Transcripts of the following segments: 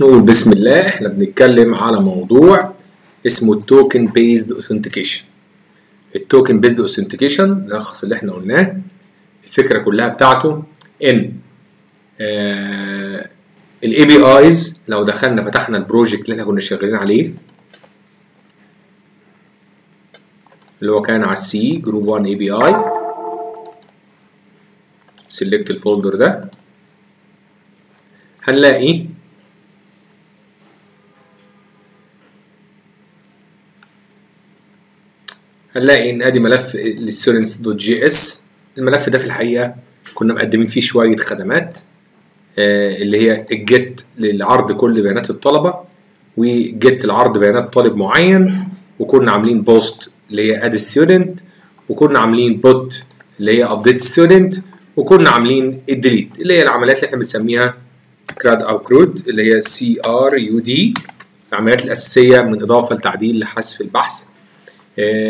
نقول بسم الله. إحنا بنتكلم على موضوع اسمه ال token based authentication ال token based authentication نلخص اللي إحنا قلناه. الفكرة كلها بتاعته إن ال APIs لو دخلنا فتحنا ال project اللي إحنا كنا شغالين عليه اللي هو كان على ال C group 1 API select ال folder ده هنلاقي هنلاقي إن أدي ملف لل students dot JS الملف ده في الحقيقة كنا مقدمين فيه شوية خدمات آه اللي هي ال get للعرض كل بيانات الطلبة و get لعرض بيانات طالب معين وكنا عاملين post اللي هي add student وكنا عاملين put اللي هي update student وكنا عاملين ال delete اللي هي العمليات اللي إحنا بنسميها CRUD أو CRUD اللي هي C R U D العمليات الأساسية من إضافة لتعديل لحذف البحث.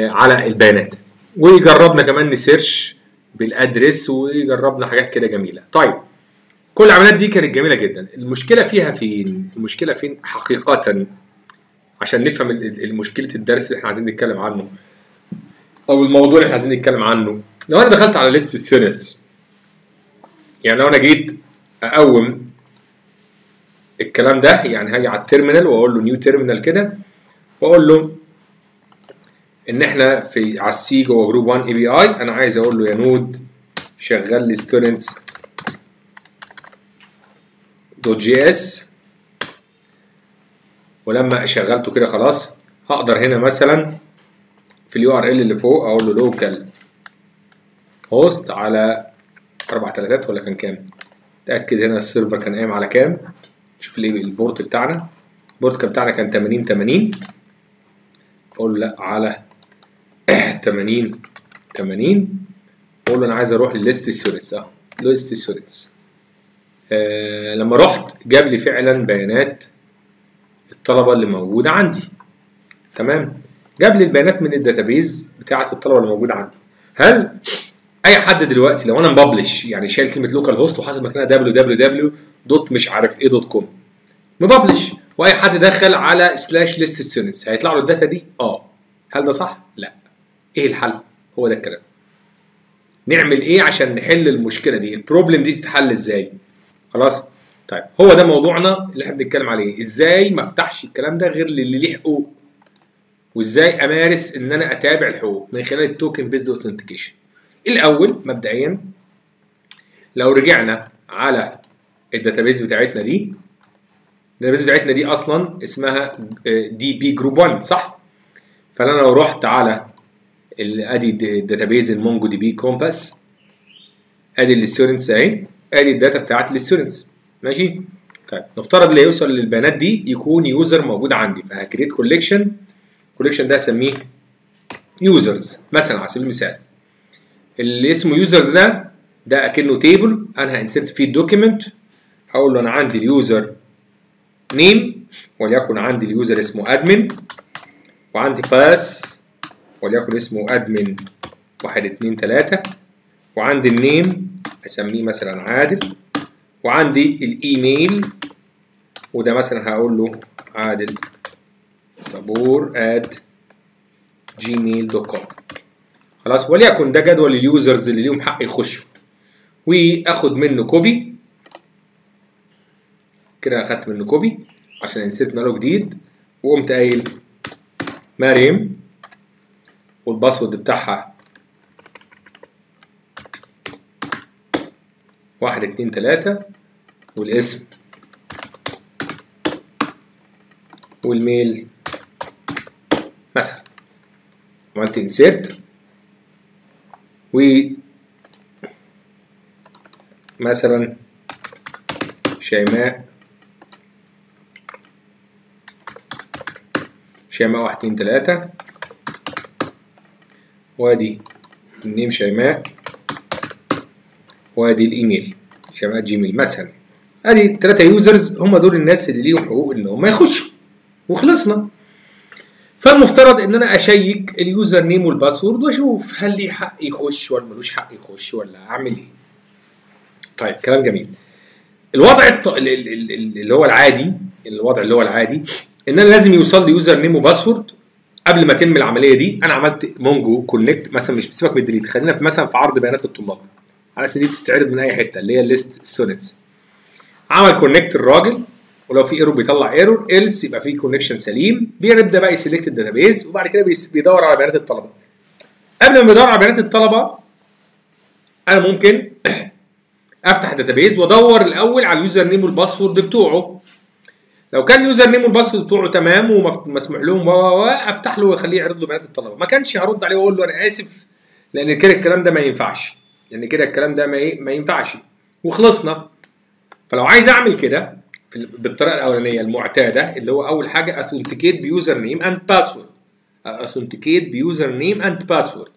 على البيانات. وجربنا كمان ن search بال address وجربنا حاجات كده جميلة. طيب كل العمليات دي كانت جميلة جدا. المشكلة فيها فين؟ المشكلة فين حقيقه؟ عشان نفهم المشكلة الدرس اللي إحنا عايزين نتكلم عنه. أو الموضوع اللي إحنا عايزين نتكلم عنه. لو أنا دخلت على list students يعني لو أنا جيت أقوم الكلام ده يعني هاجي على ال terminal وأقول له new terminal كده وأقول له إن إحنا في على ال C جوه group 1 API أنا عايز أقول له يا node شغل لي students dot JS ولما شغلته كده خلاص هقدر هنا مثلا في ال URL اللي فوق أقول له localhost على أربع تلاتات ولا كان كام؟ تأكد هنا ال server كان قايم على كام؟ شوف ال port بتاعنا ال port بتاعنا كان 80 80 أقول له لا على 80 80 أقول له أنا عايز أروح لل list students آه list students آه لما رحت جاب لي فعلا بيانات الطلبة اللي موجودة عندي. تمام؟ جاب لي البيانات من ال database بتاعة الطلبة اللي موجودة عندي. هل أي حد دلوقتي لو أنا م publish يعني شايل كلمة localhost وحاطط مكانها www dot مش عارف إيه dot com م publish. وأي حد دخل على slash list students هيطلع له ال data دي؟ آه. هل ده صح؟ لا. إيه الحل؟ هو ده الكلام. نعمل إيه عشان نحل المشكلة دي؟ ال problem دي تتحل إزاي؟ خلاص؟ طيب هو ده موضوعنا اللي إحنا بنتكلم عليه. إزاي ما أفتحش الكلام ده غير للي ليه حقوق؟ وإزاي أمارس إن أنا أتابع الحقوق من خلال ال token based authentication الأول مبدئيا لو رجعنا على ال database بتاعتنا دي ال database بتاعتنا دي أصلا اسمها DB group 1 صح؟ فأنا لو رحت على ادي ال database ال MongoDB Compass ادي ال students اهي. ادي ال data بتاعت ال students ماشي؟ طيب نفترض اللي يوصل للبيانات دي يكون user موجود عندي. فه create collection ال collection ده هسميه users مثلا على سبيل المثال. اللي اسمه users ده ده أكنه table أنا ه insert فيه ال document هقول له أنا عندي ال username وليكن عندي ال user اسمه admin وعندي pass وليكن اسمه admin واحد اتنين تلاتة. وعندي ال name أسميه مثلا عادل. وعندي الإيميل وده مثلا هقول له عادل صبور at gmail.com خلاص وليكن ده جدول ال users اللي ليهم حق يخشوا. واخد منه copy كده أخدت منه copy عشان insert ماله جديد. وقمت قايل مريم وال password بتاعها واحد اتنين تلاتة والاسم وال mail مثلا. عملت insert و مثلا شيماء شيماء واحد اتنين تلاتة. وادي ال name شيماء وادي الإيميل شيماء Gmail مثلا. ادي تلاتة users هم دول الناس اللي ليهم حقوق إن هم يخشوا وخلصنا. فالمفترض إن أنا أ check ال username وال password وأشوف هل ليه حق يخش ولا ملوش حق يخش ولا أعمل إيه. طيب كلام جميل. الوضع الط... ال- ال- ال- اللي هو العادي الوضع اللي هو العادي إن أنا لازم يوصل لي username و password قبل ما اتم العملية دي أنا عملت Mongo connect مثلا مش سيبك من ال delete خلينا مثلا في عرض بيانات الطلاب. على أساس دي بتتعرض من أي حتة اللي هي ال list students عمل connect الراجل ولو في error بيطلع error else يبقى في connection سليم. بيبدأ بقى ي select ال database وبعد كده بيدور على بيانات الطلبة. قبل ما يدور على بيانات الطلبة أنا ممكن أفتح ال database وأدور الأول على ال username وال password بتوعه. لو كان ال username وال password بتوعه تمام ومسموح لهم و أفتح له وأخليه يعرض له بيانات الطلبة. ما كانش هرد عليه وأقول له أنا آسف لأن كده الكلام ده ما ينفعش. لأن كده الكلام ده ما ما ينفعش. وخلصنا. فلو عايز أعمل كده بالطريقة الأولانية المعتادة اللي هو أول حاجة authenticate by username and password authenticate by username and password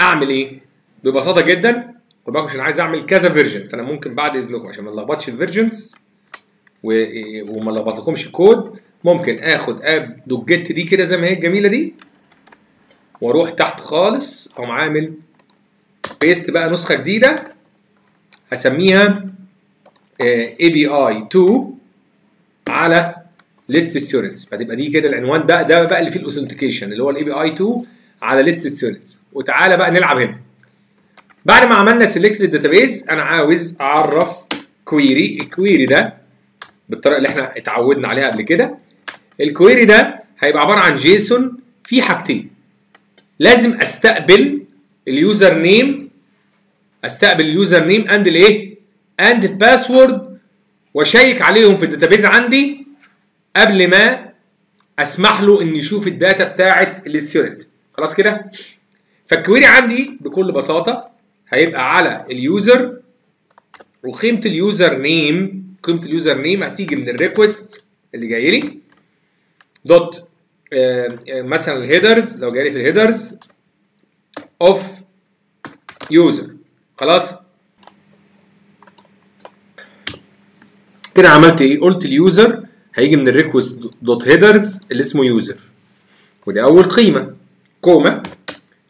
أعمل إيه؟ ببساطة جدا خد بالكم عشان عايز أعمل كذا version فأنا ممكن بعد إذنكم عشان ما نلخبطش ال versions وما نلخبطلكمش الكود ممكن آخد app dot get دي كده زي ما هي الجميلة دي وأروح تحت خالص أقوم عامل paste بقى نسخة جديدة هسميها API 2 على list students فتبقى دي كده العنوان ده ده بقى اللي فيه ال authentication اللي هو ال API 2 على list students وتعالى بقى نلعب هنا. بعد ما عملنا select لل database أنا عاوز أعرف query ال query ده بالطريقة اللي إحنا اتعودنا عليها قبل كده. ال query ده هيبقى عبارة عن JSON فيه حاجتين. لازم أستقبل ال username أستقبل ال username and الايه؟ and ال password وأشيك عليهم في ال database عندي قبل ما أسمح له ان يشوف ال data بتاعه ال student خلاص كده؟ فال query عندي بكل بساطة هيبقى على ال user وقيمة ال username قيمة ال username هتيجي من ال request اللي جاي لي. dot آه مثلا ال headers لو جاي لي في ال headers of user خلاص؟ كده عملت إيه؟ قلت ال user هيجي من ال request dot headers اللي اسمه user ودي أول قيمة. comma.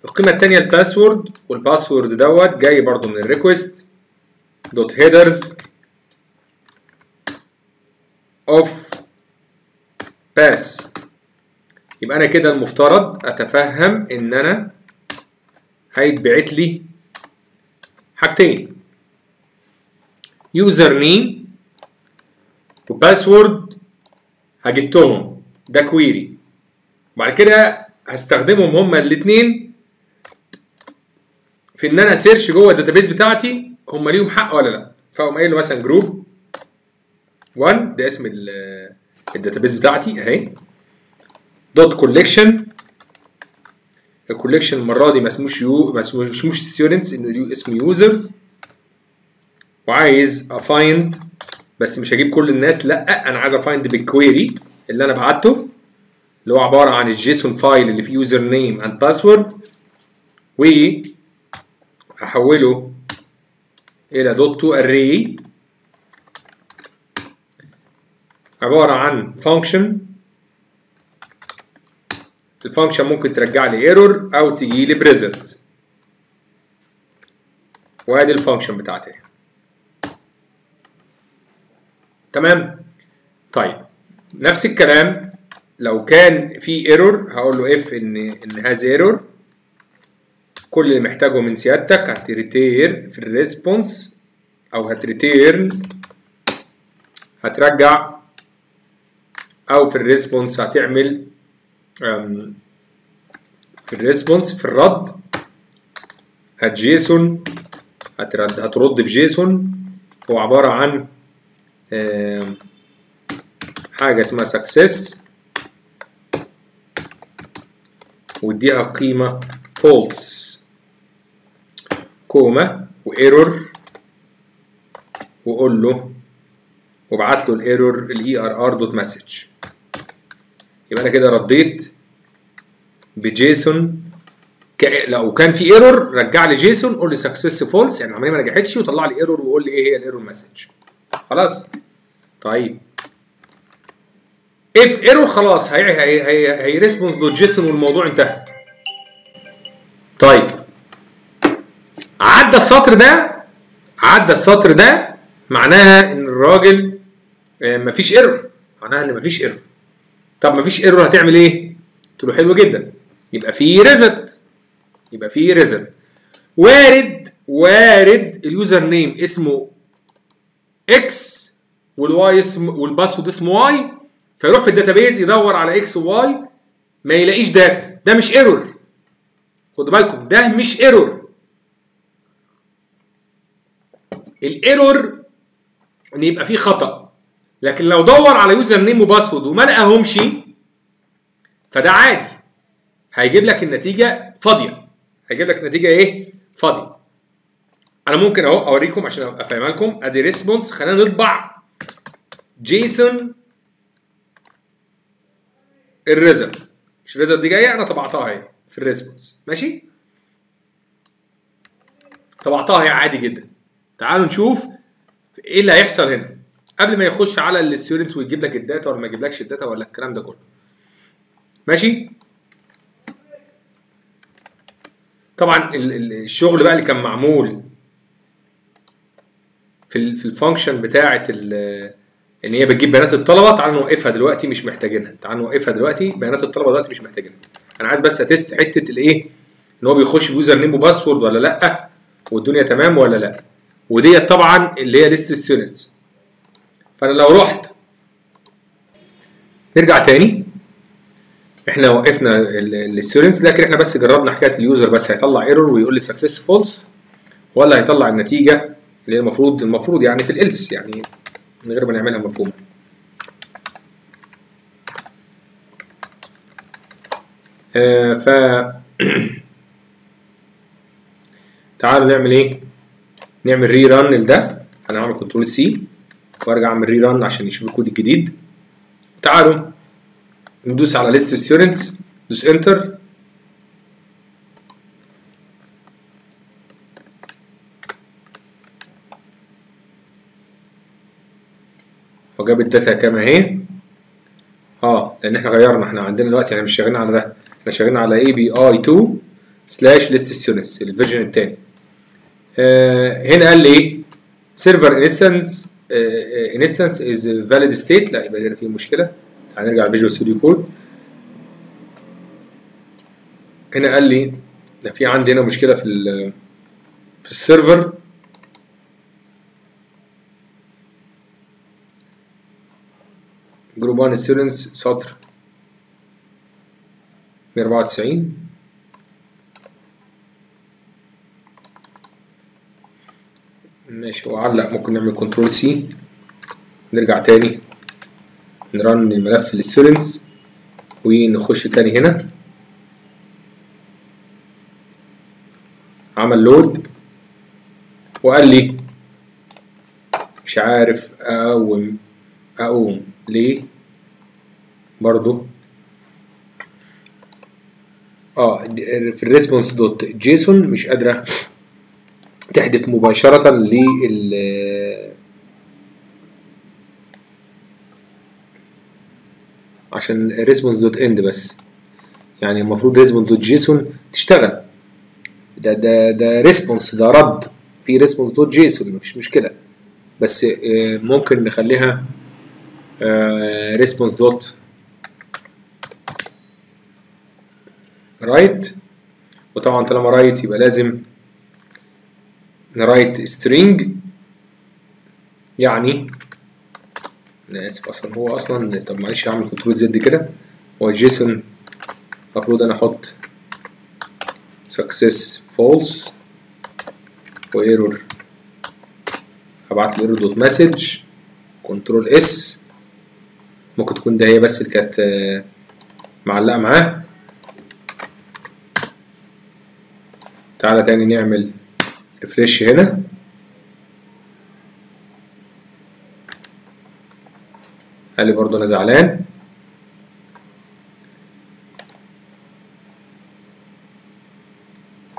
القيمة الثانية ال password وال password دوت جاي برضو من ال request dot headers of pass يبقى أنا كده المفترض أتفهم إن أنا هيتبعت لي حاجتين. username و password هجبتهم. ده query بعد كده هستخدمهم هما الاثنين في إن أنا search جوه ال database بتاعتي هما ليهم حق ولا لأ. فأقوم قايل له مثلا group 1 ده اسم ال database بتاعتي اهي. dot collection ال collection المرة دي ما اسموش يو ما اسموش students اسمه users وعايز a find بس مش هجيب كل الناس لأ أنا عايز a find بال query اللي أنا بعته اللي هو عبارة عن ال JSON file اللي فيه username and password و هحوله إلى dot to array عبارة عن function ال function ممكن ترجع لي error أو تجي لي ب result وادي ال function بتاعتي. تمام؟ طيب. نفس الكلام. لو كان في error هقول له if إن إن هذا error كل اللي محتاجه من سيادتك هت return في ال response أو هت return. هترجع أو في ال response هتعمل في ال response في الرد هت JSON هترد هترد ب JSON. هو عبارة عن حاجة اسمها success واديها قيمة false comma و error وقول له وابعت له ال error ال err dot message يبقى أنا كده رديت ب JSON ك... لو كان في error رجع لي JSON قول لي success false يعني العملية ما نجحتش وطلع لي error وقول لي إيه هي ال error message خلاص؟ طيب. if error خلاص هي هي هي هي response dot JSON والموضوع انتهى. طيب. عدى السطر ده عدى السطر ده معناها إن الراجل مفيش error معناها إن مفيش error طب مفيش error هتعمل إيه؟ قلت له حلو جدا. يبقى في result يبقى في result وارد وارد ال username اسمه X وال Y اسم وال password اسمه Y فيروح في ال database يدور على X و Y ما يلاقيش data ده مش error خدوا بالكم ده مش error ال error إن يبقى فيه خطأ. لكن لو دور على username و password وما لقاهمش فده عادي. هيجيب لك النتيجة فاضية. هيجيب لك نتيجة إيه؟ فاضية. أنا ممكن أهو أوريكم عشان فاهمها لكم. ادي response خلينا نطبع JSON ال result. مش ال result دي جاية؟ أنا طبعتها أهي في ال response ماشي؟ طبعتها هي عادي جدا. تعالوا نشوف إيه اللي هيحصل هنا. قبل ما يخش على ال student ويجيب لك ال data ولا ما يجيبلكش ال data ولا الكلام ده كله. ماشي؟ طبعا ال- ال- الشغل بقى اللي كان معمول في في ال function بتاعه إن هي بتجيب بيانات الطلبة تعال نوقفها دلوقتي مش محتاجينها. تعال نوقفها دلوقتي بيانات الطلبة دلوقتي مش محتاجينها. أنا عايز بس أ test حتة الإيه؟ إن هو بيخش ب username و password ولا لأ؟ والدنيا تمام ولا لأ؟ وديت طبعا اللي هي list students فأنا لو رحت نرجع تاني. إحنا وقفنا ال students لكن إحنا بس جربنا حكاية ال user بس هيطلع error ويقول لي success false ولا هيطلع النتيجة اللي المفروض المفروض يعني في ال else يعني من غير ما نعملها مفهومة. آه ف تعالوا نعمل إيه؟ نعمل rerun لده. أنا هعمل control C وارجع أعمل rerun عشان يشوف الكود الجديد. تعالوا ندوس على list students دوس enter وجاب ال data كام أهي. آه لأن إحنا غيرنا إحنا عندنا دلوقتي إحنا مش شغالين على ده. إحنا شغالين على API 2 slash list students ال version الثاني آه هنا قال لي server instance instance is valid state لا يبقى هنا في مشكلة. تعال نرجع Visual Studio Code هنا قال لي ده في عندي هنا مشكلة في في ال server. group 1 students سطر 194 ماشي هو علق. ممكن نعمل control C نرجع تاني. ن run الملف لل students ونخش تاني هنا. عمل load وقال لي مش عارف أقوم أقوم ليه؟ برضو. آه في ال response dot JSON مش قادرة. تحذف مباشرة لل عشان response dot end بس. يعني المفروض response dot JSON تشتغل. ده ده ده response ده رد. في response dot JSON مفيش مشكلة. بس آه، ممكن نخليها response dot write وطبعا طالما write يبقى لازم ن write string يعني أنا آسف أصلا هو أصلا طب معلش هعمل control Z كده. هو JSON المفروض أنا أحط success false و error هبعت ال error dot message control S ممكن تكون ده هي بس اللي كانت آه، معلقة معاه. تعالى تاني نعمل refresh هنا. قال لي برضه أنا زعلان.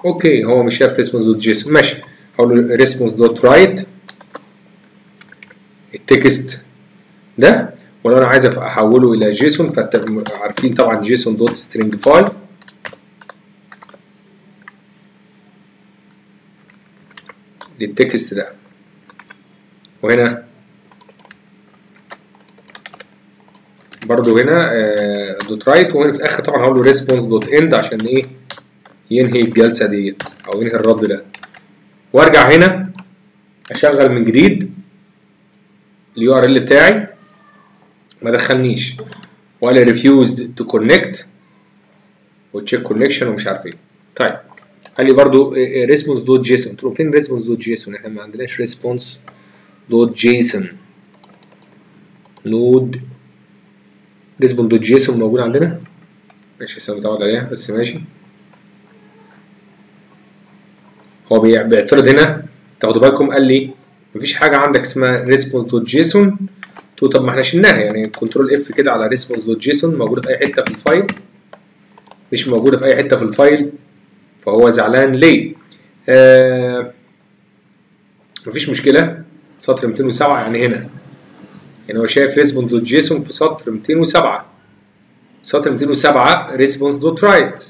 okay هو مش شايف response dot JSON ماشي. هقول له response dot write. ال text ده. ولو أنا عايز أحوله إلى JSON فأنت عارفين طبعا JSON dot stringify لل text ده. وهنا برضو هنا dot write وهنا في الآخر طبعا هقول له response dot end عشان إيه؟ ينهي الجلسة ديت أو ينهي الرد ده. وأرجع هنا أشغل من جديد ال URL بتاعي. ما دخلنيش. ولا refused to connect و check connection ومش عارف إيه. طيب. قال لي برضو response dot JSON قلت له فين response dot JSON إحنا ما عندناش response dot JSON node response dot JSON موجود عندنا؟ ماشي لسه متعود عليها بس ماشي. هو بيع- بيعترض هنا. تاخدوا بالكم قال لي مفيش حاجة عندك اسمها response dot JSON قلت طب ما إحنا شلناها يعني control F كده على response dot JSON موجودة في أي حتة في ال file. مش موجودة في أي حتة في ال file. فهو زعلان ليه؟ آه مفيش مشكلة. سطر 207 يعني هنا. يعني هو شايف response dot JSON في سطر 207 سطر 207 response dot write.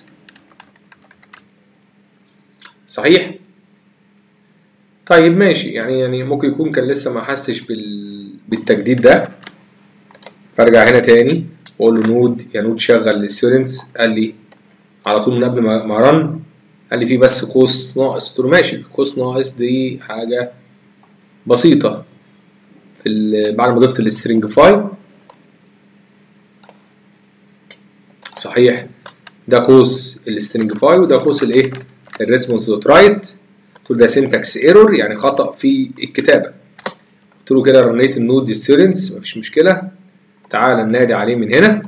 صحيح؟ طيب ماشي. يعني يعني ممكن يكون كان لسه ما حسش بال... بالتجديد ده. فارجع هنا تاني. واقول له node يا node شغل لل students. قال لي على طول من قبل ما run قال لي في بس قوس ناقص. قلت له ماشي قوس ناقص دي حاجة بسيطة. في بعد ما ضفت ال stringify صحيح. ده قوس ال stringify وده قوس الايه؟ ال response dot write قلت له ده syntax error يعني خطأ في الكتابة. قلت له كده رنيت ال node دي students مفيش مشكلة. تعال ننادي عليه من هنا.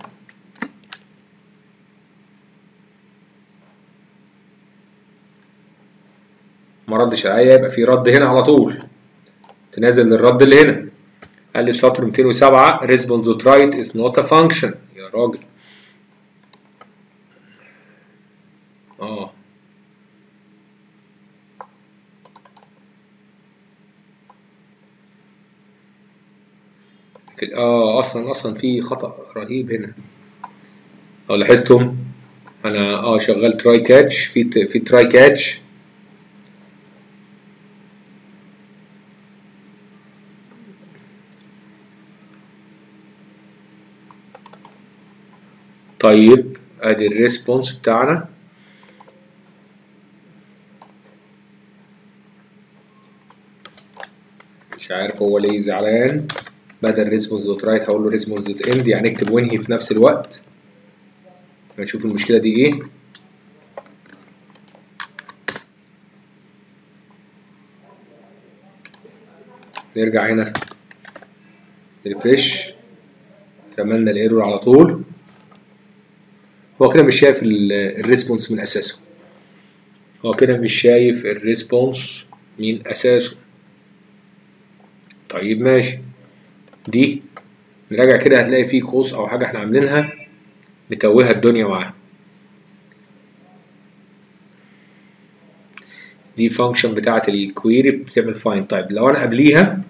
ما ردش عليا يبقى في رد هنا على طول. تنازل للرد اللي هنا. قال لي سطر 207 response dot write is not a function يا راجل. آه. آه أصلا أصلا في خطأ رهيب هنا. لو لاحظتم أنا آه شغال try catch في في try catch طيب أدي ال response بتاعنا. مش عارف هو ليه زعلان. بدل response dot write هقول له response dot end يعني اكتب وانهي في نفس الوقت. نشوف المشكلة دي إيه. نرجع هنا. refresh رمى لنا ال error على طول. هو كده مش شايف ال- ال response من أساسه. هو كده مش شايف ال response من أساسه. طيب ماشي. دي نراجع كده هتلاقي فيه قوس أو حاجة إحنا عاملينها متوهة الدنيا معاها. دي function بتاعة ال query بتعمل fine طيب لو أنا قبليها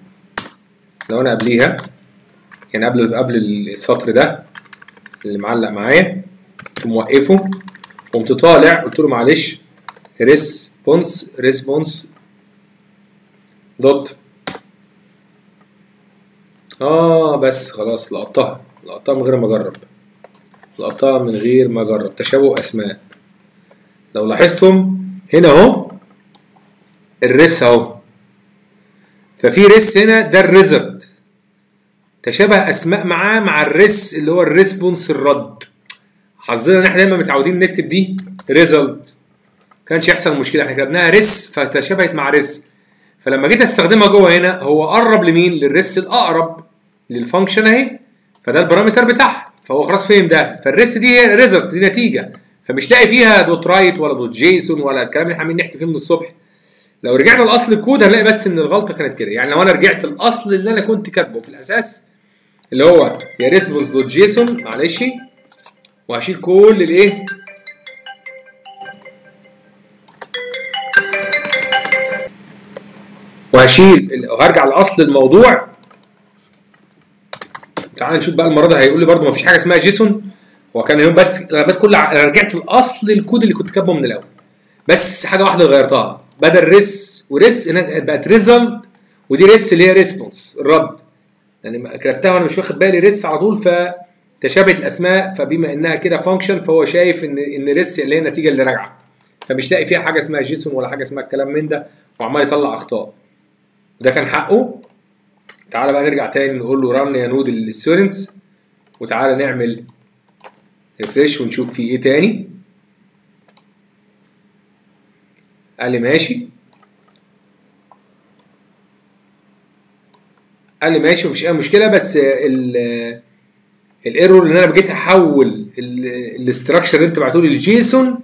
لو أنا قبليها يعني قبل قبل السطر ده اللي معلق معايا موقفه قمت طالع قلت له معلش response response dot آه بس خلاص لقطتها لقطتها من غير ما أجرب. لقطتها من غير ما أجرب. تشابه أسماء. لو لاحظتم هنا أهو ال res أهو. ففي res هنا ده ال result. تشابه أسماء معاه مع ال res اللي هو ال response الرد. حظنا إن إحنا دايما متعودين نكتب دي result كانش يحصل مشكلة. إحنا كتبناها res فتشابهت مع res فلما جيت أستخدمها جوه هنا هو قرب لمين؟ لل res الأقرب. لل function أهي. فده ال parameter بتاعها. فهو خلاص فهم ده. فال res دي هي result دي نتيجة. فمش لاقي فيها dot write ولا dot json ولا الكلام اللي إحنا عمالين نحكي فيه من الصبح. لو رجعنا لأصل الكود هنلاقي بس إن الغلطة كانت كده. يعني لو أنا رجعت الاصل اللي أنا كنت كاتبه في الأساس اللي هو يا response dot json معلش. وهشيل كل الايه؟ وهشيل وهرجع لاصل الموضوع تعال نشوف بقى المرة دي هيقول لي برده ما فيش حاجة اسمها json. هو كان يوم بس أنا بس كل أنا رجعت لاصل الكود اللي كنت كاتبه من الأول. بس حاجة واحدة غيرتها. بدل res و res هنا بقت result ودي res اللي هي response الرد. يعني كتبتها وأنا مش واخد بالي res على طول ف تشابهت الأسماء فبما إنها كده function فهو شايف إن إن res اللي هي النتيجة اللي راجعة. فمش لاقي فيها حاجة اسمها json ولا حاجة اسمها الكلام من ده وعمال يطلع أخطاء. ده كان حقه. تعالى بقى نرجع تاني نقول له run يا node ال students وتعالى نعمل refresh ونشوف في إيه تاني. قال لي ماشي. قال لي ماشي مفيش أي مشكلة بس ال ال error اللي أنا جيت أحول ال structure اللي أنت بعته لي ل json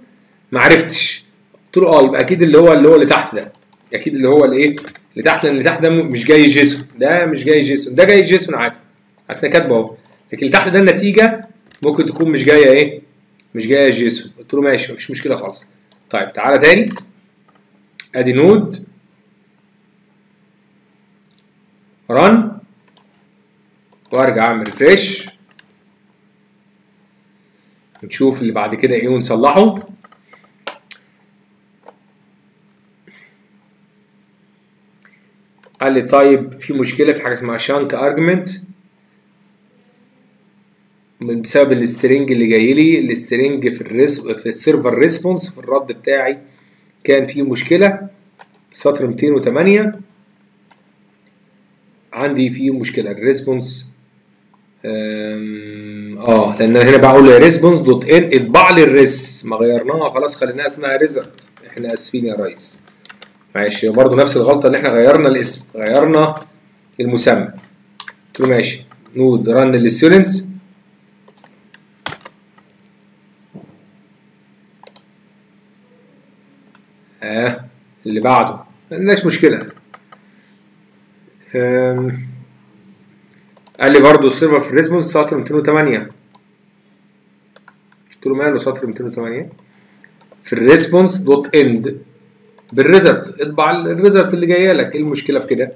ما عرفتش. قلت له آه يبقى أكيد اللي هو اللي هو اللي تحت ده. أكيد اللي هو الإيه؟ اللي تحت لأن اللي تحت ده مش جاي json. ده مش جاي json. ده جاي json عادي. أصل أنا كاتبه أهو. لكن اللي تحت ده النتيجة ممكن تكون مش جاية إيه؟ مش جاية json. قلت له ماشي مفيش مشكلة خالص. طيب تعالى تاني. أدي node. run. وأرجع أعمل refresh نشوف اللي بعد كده إيه ونصلحه. قال لي طيب في مشكلة في حاجة اسمها chunk argument من بسبب السترنج اللي جاي لي السترنج في الريس في السيرفر ريسبونس في الرد بتاعي كان في مشكلة. سطر 208 عندي فيه مشكلة ال response آه لأن هنا بقول response dot end اطبع لي ال res ما غيرناها خلاص خليناها اسمها result إحنا آسفين يا ريس. ماشي برضه نفس الغلطة اللي إحنا غيرنا الاسم غيرنا المسمى. قلت له ماشي. node run لل students آه اللي بعده. ملناش مشكلة. قال لي برضه ال server في ال response سطر 208 قلت له ماله سطر 208 في ال response dot end. بال result. اطبع ال result اللي جاية لك. إيه المشكلة في كده؟